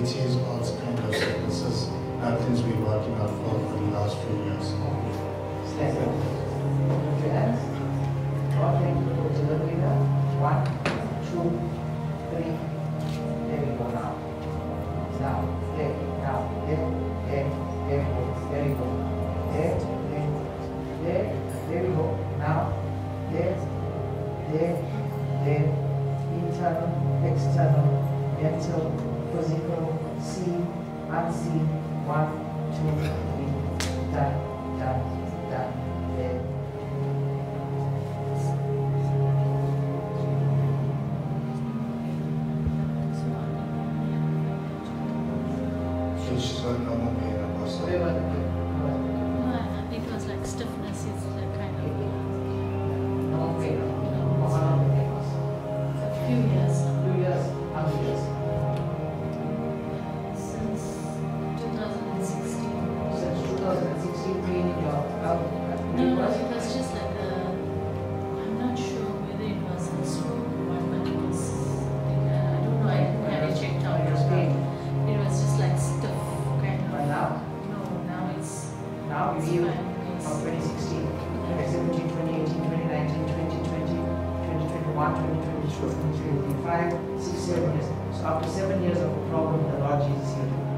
all kind of sicknesses. Nothing's been working out for for the last few years. Little finger. One, two, three. There we go now. Now, there, there, there we go. There, there, there, there we go. Now, there, there, there. Internal, external, mental, position C and C. One, two, three, done, done, done, then. Ci sono momenti 2016, pain in your. No, it was just like a, I'm not sure whether it was a stroke or what, it was, I don't know, I didn't have it checked out. It was just like stiff kind But now, No, now it's, now from It's, 2016, 2017, 2018, 2019, 2020, 2021, 2022, 2025, six, years. So after seven years of a problem, the Lord Jesus healed